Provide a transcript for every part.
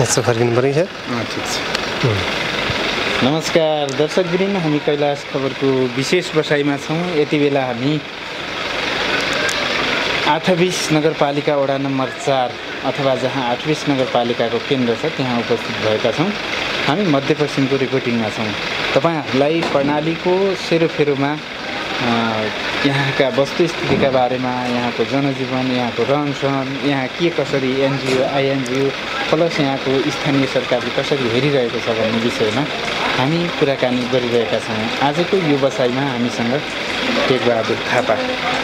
यस्तो फर्किनु पऱ्यो सर अँ, ठिक छ नमस्कार दर्शकवृन्द हामी कैलाश खबरको विशेष बसाइमा छौँ। यति बेला हामी आठबिस नगरपालिका वडा नम्बर चार अथवा जहाँ आठबिस नगरपालिकाको केन्द्र छ त्यहाँ उपस्थित भएका छौँ। हामी मध्यपश्चिमको रिपोर्टिङमा छौँ। तपाईँहरूलाई प्रणालीको सेरोफेरोमा यहाँका वस्तुस्थितिका बारेमा यहाँको जनजीवन यहाँको रहनसहन यहाँ के कसरी एनजिओ आइएनजिओ प्लस यहाँको स्थानीय सरकारले कसरी हेरिरहेको छ भन्ने विषयमा हामी कुराकानी गरिरहेका छौँ। आजको यो बसाइमा हामीसँग टेकबहादुर थापा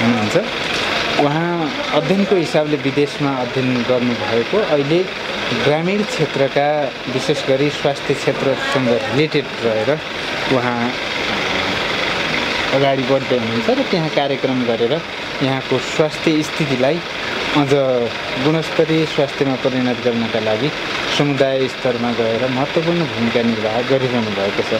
हुनुहुन्छ। उहाँ अध्ययनको हिसाबले विदेशमा अध्ययन गर्नुभएको। अहिले ग्रामीण क्षेत्रका विशेष गरी स्वास्थ्य क्षेत्रसँग रिलेटेड रहेर उहाँ अगाडि बढ्दै हुनुहुन्छ र त्यहाँ कार्यक्रम गरेर यहाँको स्वास्थ्य स्थितिलाई अझ गुणस्तरीय स्वास्थ्यमा परिणत गर्नका लागि समुदाय स्तरमा गएर महत्त्वपूर्ण भूमिका निर्वाह गरिरहनु भएको छ।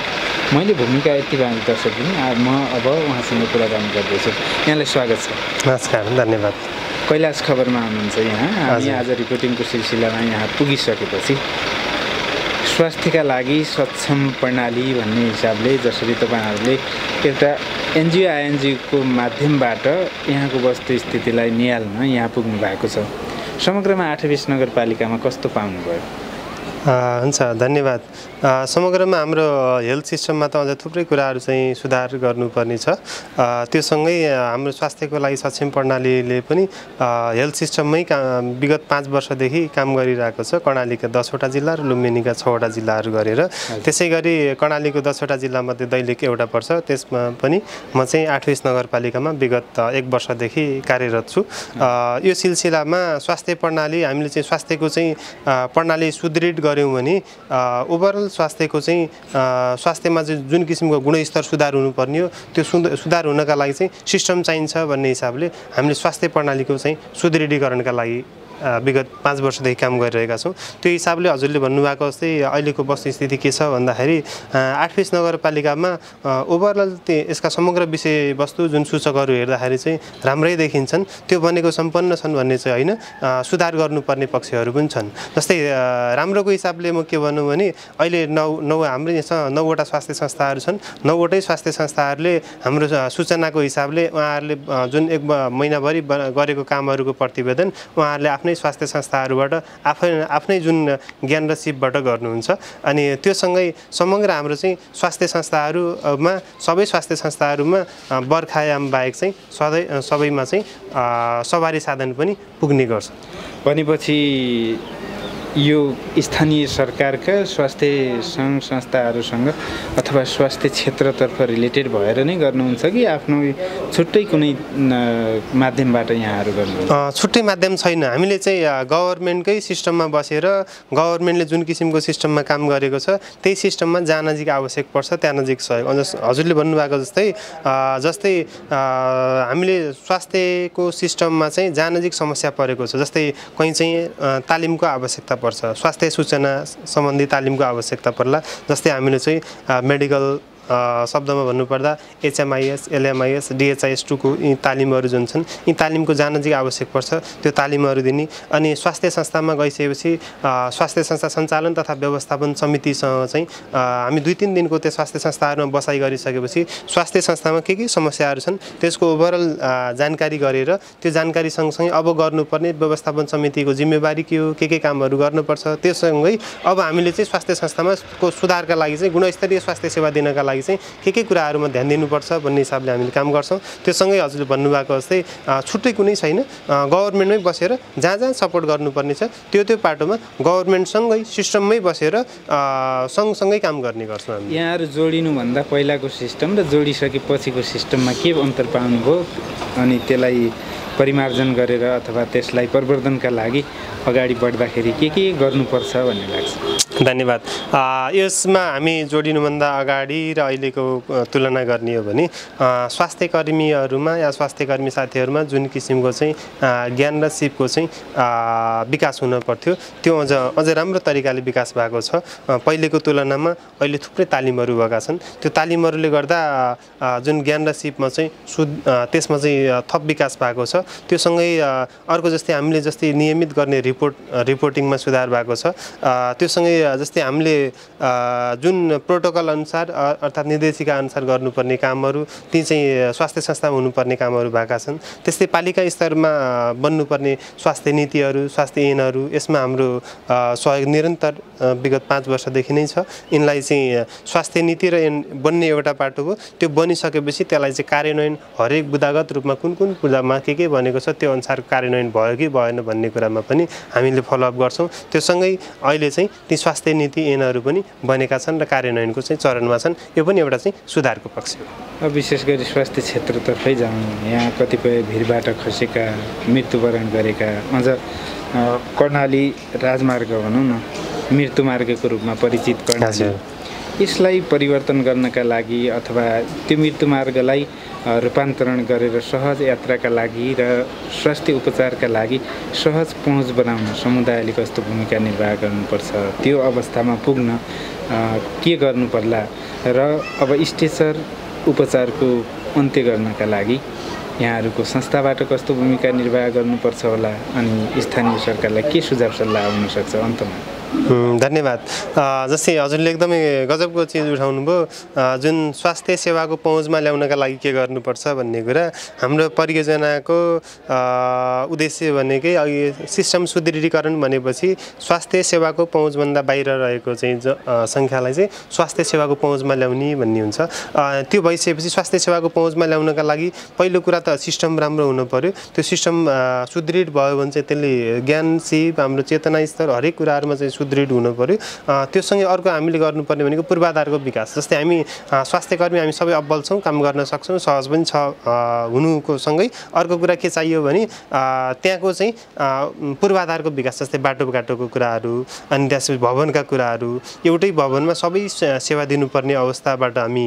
मैले भूमिका यति बाँकी दर्शक आ- म अब उहाँसँग कुराकानी गर्दैछु। यहाँलाई स्वागत छ। नमस्कार धन्यवाद। कैलाश खबरमा हुनुहुन्छ यहाँ। हामी। आज रिपोर्टिङको सिलसिलामा यहाँ पुगिसकेपछि स्वास्थ्यका लागि सक्षम प्रणाली भन्ने हिसाबले जसरी तपाईँहरूले एउटा एनजिओ आइएनजिओको माध्यमबाट यहाँको वस्तुस्थितिलाई निहाल्न यहाँ पुग्नु भएको छ। समग्रमा आठबिस नगरपालिकामा कस्तो पाउनुभयो? हुन्छ धन्यवाद। समग्रमा हाम्रो हेल्थ सिस्टममा त अझ थुप्रै कुराहरू चाहिँ सुधार गर्नुपर्ने छ। त्यो सँगै हाम्रो स्वास्थ्यको लागि सक्षम प्रणालीले पनि हेल्थ सिस्टममै का विगत पाँच वर्षदेखि काम गरिरहेको छ। कर्णालीका दसवटा जिल्ला र लुम्बिनीका छवटा जिल्लाहरू गरेर त्यसै गरी कर्णालीको दसवटा जिल्लामध्ये दैलेख एउटा पर्छ। त्यसमा पनि म चाहिँ आठबिस नगरपालिकामा विगत एक वर्षदेखि कार्यरत छु। यो सिलसिलामा स्वास्थ्य प्रणाली हामीले चाहिँ स्वास्थ्यको चाहिँ प्रणाली सुदृढ गऱ्यौँ भने ओभरअल स्वास्थ्यको चाहिँ स्वास्थ्यमा चाहिँ जुन किसिमको गुणस्तर सुधार हुनुपर्ने हो त्यो सुध सुधार हुनका लागि चाहिँ सिस्टम चाहिन्छ भन्ने हिसाबले हामीले स्वास्थ्य प्रणालीको चाहिँ सुदृढीकरणका लागि विगत पाँच वर्षदेखि काम गरिरहेका छौँ। त्यो हिसाबले हजुरले भन्नुभएको जस्तै अहिलेको वस्तुस्थिति के छ भन्दाखेरि अ, आठबिस नगरपालिकामा ओभरअल यसका समग्र विषयवस्तु जुन सूचकहरू हेर्दाखेरि चाहिँ राम्रै देखिन्छन् त्यो बनेको सम्पन्न छन् भन्ने चाहिँ होइन सुधार गर्नुपर्ने पक्षहरू पनि छन्। जस्तै राम्रोको हिसाबले म के भनौँ भने अहिले नौ नौ हाम्रो यहाँ नौवटा स्वास्थ्य संस्थाहरू छन् नौवटै स्वास्थ्य संस्थाहरूले हाम्रो सूचनाको हिसाबले उहाँहरूले जुन एक महिनाभरि गरेको कामहरूको प्रतिवेदन उहाँहरूले आफ्नै स्वास्थ्य संस्थाहरूबाट आफै आफ्नै जुन ज्ञान र सिपबाट गर्नुहुन्छ। अनि त्योसँगै समग्र हाम्रो चाहिँ स्वास्थ्य संस्थाहरूमा सबै स्वास्थ्य संस्थाहरूमा बर्खायाम बाहेक चाहिँ सधैँ सबैमा चाहिँ सवारी साधन पनि पुग्ने गर्छ। भनेपछि यो स्थानीय सरकारका स्वास्थ्य सङ्घ संस्थाहरूसँग अथवा स्वास्थ्य क्षेत्रतर्फ रिलेटेड भएर नै गर्नुहुन्छ कि आफ्नो छुट्टै कुनै माध्यमबाट यहाँहरू गर्नुहुन्छ? छुट्टै माध्यम छैन। हामीले चाहिँ गभर्मेन्टकै सिस्टममा बसेर गभर्मेन्टले जुन किसिमको सिस्टममा काम गरेको छ त्यही सिस्टममा जहाँ नजिक आवश्यक पर्छ त्यहाँ नजिक सहयोग अझ हजुरले भन्नुभएको जस्तै जस्तै हामीले स्वास्थ्यको सिस्टममा चाहिँ जहाँ नजिक समस्या परेको छ। जस्तै कहीँ चाहिँ तालिमको आवश्यकता पर्छ। स्वास्थ्य सूचना सम्बन्धी तालिमको आवश्यकता पर्ला जस्तै हामीले चाहिँ मेडिकल शब्दमा भन्नुपर्दा एचएमआइएस एलएमआइएस डिएचआइएस टूको यी तालिमहरू जुन छन् यी तालिमको जहाँ नजिक आवश्यक पर्छ। त्यो तालिमहरू दिने अनि स्वास्थ्य संस्थामा गइसकेपछि स्वास्थ्य संस्था सञ्चालन तथा व्यवस्थापन समितिसँग चाहिँ हामी दुई तिन दिनको त्यो स्वास्थ्य संस्थाहरूमा बसाइ गरिसकेपछि स्वास्थ्य संस्थामा के के समस्याहरू छन् त्यसको ओभरअल जानकारी गरेर त्यो जानकारी सँगसँगै अब गर्नुपर्ने व्यवस्थापन समितिको जिम्मेवारी के हो के के कामहरू गर्नुपर्छ त्योसँगै अब हामीले चाहिँ स्वास्थ्य संस्थामा को सुधारका लागि चाहिँ गुणस्तरीय स्वास्थ्य सेवा दिनका लागि चाहिँ के के कुराहरूमा ध्यान दिनुपर्छ भन्ने हिसाबले हामीले काम गर्छौँ। त्योसँगै हजुरले भन्नुभएको जस्तै छुट्टै कुनै छैन। गभर्मेन्टमै बसेर जहाँ जहाँ सपोर्ट गर्नुपर्ने छ त्यो त्यो पाटोमा गभर्मेन्टसँगै सिस्टममै बसेर सँगसँगै काम गर्ने गर्छौँ हामी। यहाँहरू जोडिनुभन्दा पहिलाको सिस्टम र जोडिसकेपछिको सिस्टममा के अन्तर पाउनुभयो अनि त्यसलाई परिमार्जन गरेर अथवा त्यसलाई प्रवर्धनका लागि अगाडि बढ्दाखेरि के के गर्नुपर्छ भन्ने लाग्छ। धन्यवाद। यसमा हामी जोडिनुभन्दा अगाडि र अहिलेको तुलना गर्ने हो भने अ, स्वास्थ्य कर्मीहरूमा या स्वास्थ्य कर्मी साथीहरूमा जुन किसिमको चाहिँ ज्ञान र सिपको चाहिँ विकास हुन पर्थ्यो त्यो अझ अझ राम्रो तरिकाले विकास भएको छ। पहिलेको तुलनामा अहिले थुप्रै तालिमहरू भएका छन्। त्यो तालिमहरूले गर्दा जुन ज्ञान र सिपमा चाहिँ अ, त्यसमा चाहिँ थप विकास भएको छ। त्यो सँगै अर्को जस्तै हामीले जस्तै नियमित गर्ने रिपोर्ट रिपोर्टिङमा सुधार भएको छ। त्यो सँगै जस्तै हामीले जुन प्रोटोकल अनुसार अर्थात् निर्देशिका अनुसार गर्नुपर्ने कामहरू ती चाहिँ स्वास्थ्य संस्थामा हुनुपर्ने कामहरू भएका छन्। त्यस्तै पालिका स्तरमा बन्नुपर्ने स्वास्थ्य नीतिहरू स्वास्थ्य ऐनहरू यसमा हाम्रो सहयोग निरन्तर विगत पाँच वर्षदेखि नै छ। यिनलाई चाहिँ स्वास्थ्य नीति र बन्ने एउटा पाटो हो। त्यो बनिसकेपछि त्यसलाई चाहिँ कार्यान्वयन हरेक बुदागत रूपमा कुन कुन पूजामा के के भनेको छ त्यो अनुसार कार्यान्वयन भयो कि भएन भन्ने कुरामा पनि हामीले फलोअप गर्छौँ। त्यो सँगै अहिले चाहिँ ती स्वास्थ्य नीति ऐनहरू पनि बनेका छन् र कार्यान्वयनको चाहिँ चरणमा छन्। यो पनि एउटा चाहिँ सुधारको पक्ष हो। विशेष गरी स्वास्थ्य क्षेत्रतर्फै जाउँ। यहाँ कतिपय भिरबाट खसेका मृत्युवरण गरेका अझ कर्णाली राजमार्ग भनौँ न मृत्युमार्गको रूपमा परिचित कर्णाली। यसलाई परिवर्तन गर्नका लागि अथवा त्यो मृत्युमार्गलाई रूपान्तरण गरेर सहज यात्राका लागि र स्वास्थ्य उपचारका लागि सहज पहुँच बनाउन समुदायले कस्तो भूमिका निर्वाह गर्नुपर्छ त्यो अवस्थामा पुग्न के गर्नु पर्ला र अब स्टेसर उपचारको अन्त्य गर्नका लागि यहाँहरूको संस्थाबाट कस्तो भूमिका निर्वाह गर्नुपर्छ होला अनि स्थानीय सरकारलाई के सुझाव सल्लाह आउनसक्छ अन्तमा? धन्यवाद। जस्तै हजुरले एकदमै गजबको चिज उठाउनु भयो जुन स्वास्थ्य सेवाको पहुँचमा ल्याउनका लागि के गर्नुपर्छ भन्ने कुरा हाम्रो परियोजनाको उद्देश्य भनेकै अघि सिस्टम सुदृढीकरण भनेपछि स्वास्थ्य सेवाको पहुँचभन्दा बाहिर रहेको चाहिँ सङ्ख्यालाई चाहिँ स्वास्थ्य सेवाको पहुँचमा ल्याउने भन्ने हुन्छ। त्यो भइसकेपछि स्वास्थ्य सेवाको पहुँचमा ल्याउनका लागि पहिलो कुरा त सिस्टम राम्रो हुनु पऱ्यो त्यो सिस्टम सुदृढ भयो भने चाहिँ त्यसले ज्ञान सिप हाम्रो चेतना स्तर हरेक कुराहरूमा चाहिँ सुदृढ हुनु पऱ्यो त्योसँगै अर्को हामीले गर्नुपर्ने भनेको पूर्वाधारको विकास। जस्तै हामी स्वास्थ्य कर्मी हामी सबै अब्बल छौँ काम गर्न सक्छौँ सहज पनि छ हुनुको सँगै। अर्को कुरा के चाहियो भने त्यहाँको चाहिँ पूर्वाधारको विकास जस्तै बाटोघाटोको कुराहरू अनि त्यसपछि भवनका कुराहरू एउटै भवनमा सबै सेवा दिनुपर्ने अवस्थाबाट हामी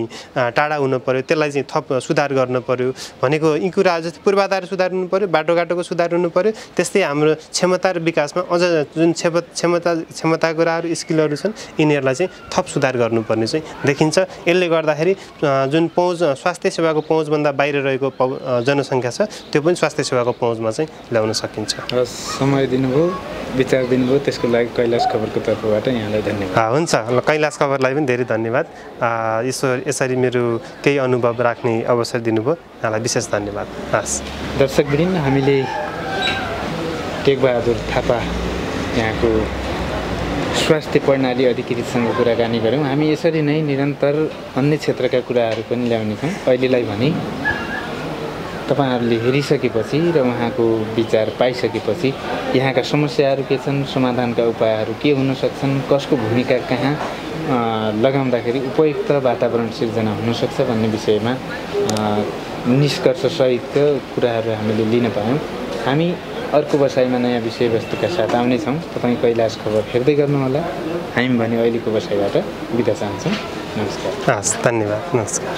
टाढा हुनु पऱ्यो त्यसलाई चाहिँ थप सुधार गर्न पऱ्यो भनेको यी कुराहरू जस्तै पूर्वाधार सुधार हुनु पऱ्यो बाटोघाटोको सुधार हुनु पऱ्यो त्यस्तै हाम्रो क्षमता र विकासमा अझ जुन क्षमता क्षमता कुराहरू स्किलहरू छन् यिनीहरूलाई चाहिँ थप सुधार गर्नुपर्ने चाहिँ देखिन्छ। यसले गर्दाखेरि जुन पहुँच स्वास्थ्य सेवाको पहुँचभन्दा बाहिर रहेको जनसङ्ख्या छ त्यो पनि स्वास्थ्य सेवाको पहुँचमा चाहिँ ल्याउन सकिन्छ। समय दिनुभयो विचार दिनुभयो त्यसको लागि कैलाश खबरको तर्फबाट यहाँलाई धन्यवाद। हुन्छ। कैलाश खबरलाई पनि धेरै धन्यवाद। यसो यसरी मेरो केही अनुभव राख्ने अवसर दिनुभयो। यहाँलाई विशेष धन्यवाद। हस्। दर्शकवृन्द हामीले टेकबहादुर थापा यहाँको स्वास्थ्य प्रणाली अधिकृतसँग कुराकानी गऱ्यौँ। हामी यसरी नै निरन्तर अन्य क्षेत्रका कुराहरू पनि ल्याउनेछौँ अहिलेलाई भने तपाईँहरूले हेरिसकेपछि र उहाँको विचार पाइसकेपछि यहाँका समस्याहरू के छन् समाधानका उपायहरू के हुन सक्छन् कसको भूमिका कहाँ लगाउँदाखेरि उपयुक्त वातावरण सिर्जना हुनसक्छ भन्ने विषयमा निष्कर्षसहितको कुराहरू हामीले लिन पायौँ। हामी अर्को बसाइमा नयाँ विषयवस्तुका साथ आउनेछौँ। तपाईँ कैलाश खबर हेर्दै गर्नुहोला। हामी भने अहिलेको बसाइबाट बिदा चाहन्छौँ। नमस्कार। हस् धन्यवाद। नमस्कार।